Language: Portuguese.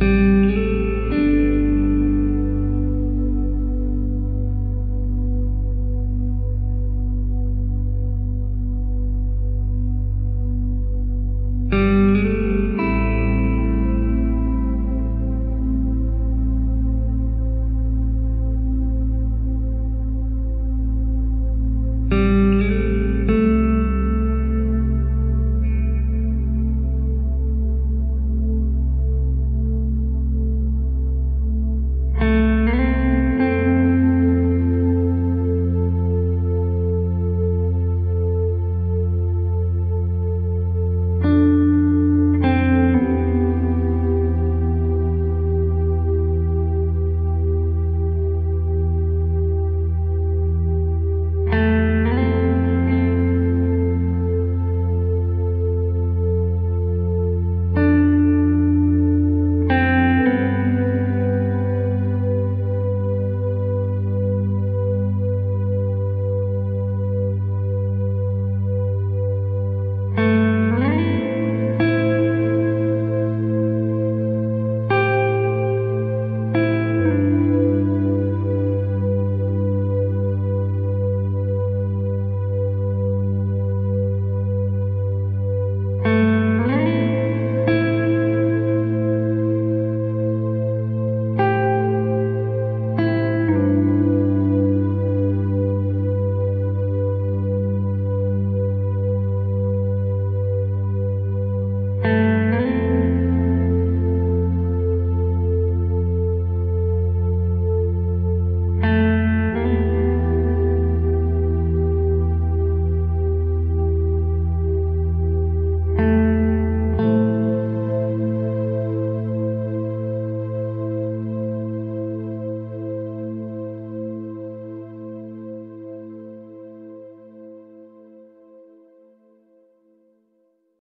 Música